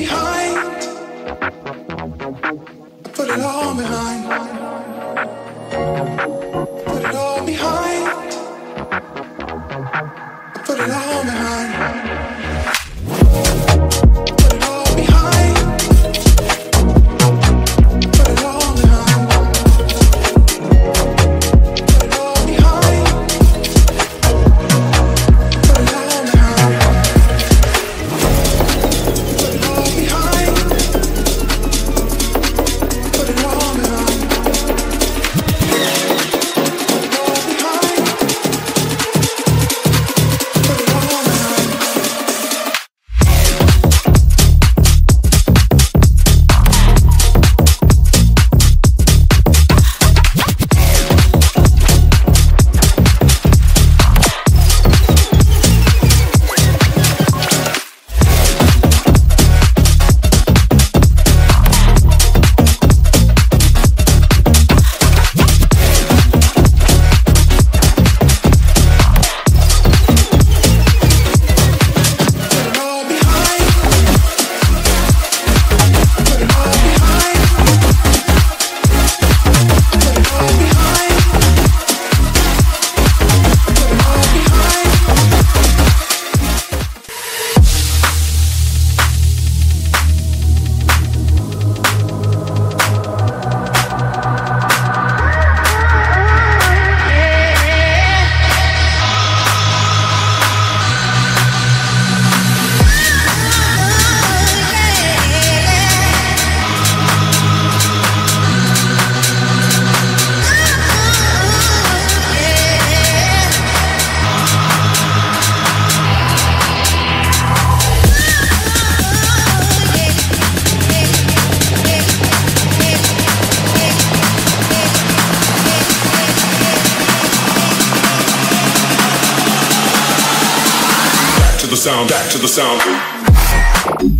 behind. Put it all behind. Sound, back to the sound.